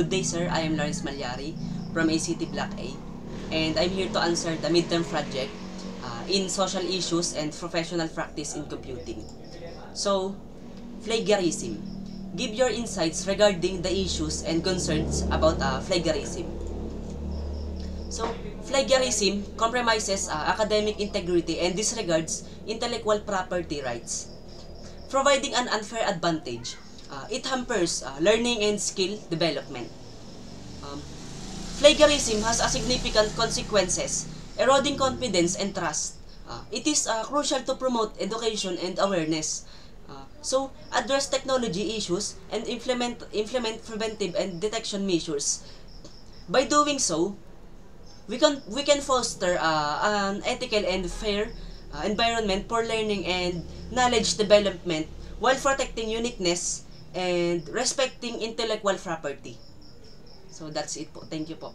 good day sir, I am Lawrence Malyari from ACT Block A and I'm here to answer the midterm project uh, in social issues and professional practice in computing. So, plagiarism. Give your insights regarding the issues and concerns about uh, plagiarism. So, plagiarism compromises uh, academic integrity and disregards intellectual property rights. Providing an unfair advantage, uh, it hampers uh, learning and skill development. Um, plagiarism has a significant consequences, eroding confidence and trust. Uh, it is uh, crucial to promote education and awareness. Uh, so, address technology issues and implement implement preventive and detection measures. By doing so, we can we can foster uh, an ethical and fair uh, environment for learning and knowledge development while protecting uniqueness and respecting intellectual property. So that's it po. Thank you po.